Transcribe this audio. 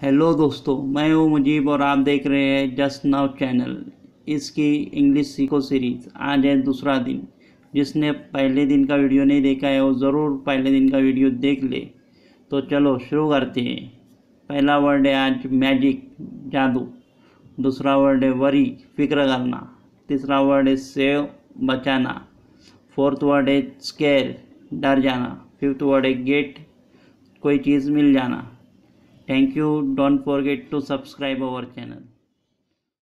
Hello दोस्तों, मैं हूँ मुजीब और आप देख रहे हैं जस्ट नाउ चैनल। इसकी इंग्लिश सीखो सीरीज़ आज है दूसरा दिन। जिसने पहले दिन का वीडियो नहीं देखा है, वो ज़रूर पहले दिन का वीडियो देख ले। तो चलो शुरू करते हैं। पहला वर्ड है आज मैजिक जादू। दूसरा वर्ड है वरी फ़िक्र करना। तीसरा वर्ड है सेव, बचाना। फोर्थ वर्ड है स्केर डर जाना। फिफ्थ वर्ड है गेट कोई चीज़ मिल जाना। Thank you. Don't forget to subscribe our channel.